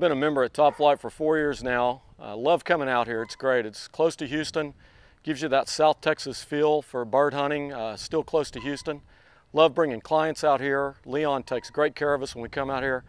been a member at Top Flight for four years now. I love coming out here. It's great. It's close to Houston. Gives you that South Texas feel for bird hunting, uh, still close to Houston. Love bringing clients out here. Leon takes great care of us when we come out here.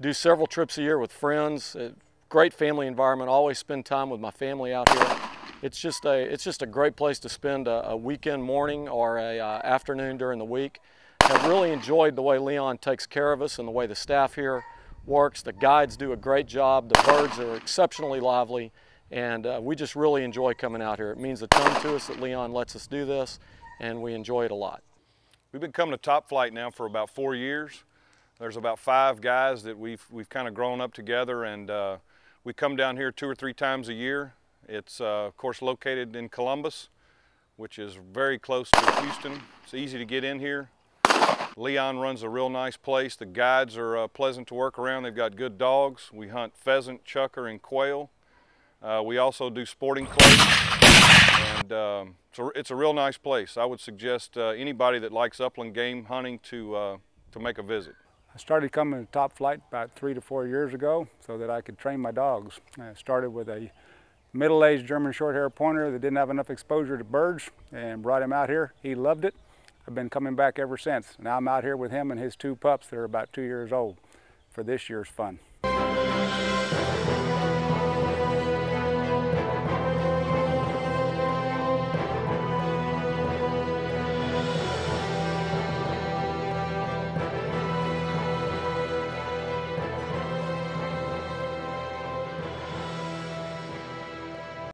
Do several trips a year with friends. Uh, great family environment. Always spend time with my family out here. It's just a, it's just a great place to spend a, a weekend morning or a uh, afternoon during the week. I've really enjoyed the way Leon takes care of us and the way the staff here works. The guides do a great job. The birds are exceptionally lively. And uh, we just really enjoy coming out here. It means a ton to us that Leon lets us do this, and we enjoy it a lot. We've been coming to Top Flight now for about four years. There's about five guys that we've, we've kind of grown up together, and uh, we come down here two or three times a year. It's, uh, of course, located in Columbus, which is very close to Houston. It's easy to get in here. Leon runs a real nice place. The guides are uh, pleasant to work around. They've got good dogs. We hunt pheasant, chukar, and quail. Uh, we also do sporting clays, and um, so it's a real nice place. I would suggest uh, anybody that likes upland game hunting to, uh, to make a visit. I started coming to Top Flight about three to four years ago so that I could train my dogs. I started with a middle-aged German short-hair pointer that didn't have enough exposure to birds and brought him out here. He loved it. I've been coming back ever since. Now I'm out here with him and his two pups that are about two years old for this year's fun.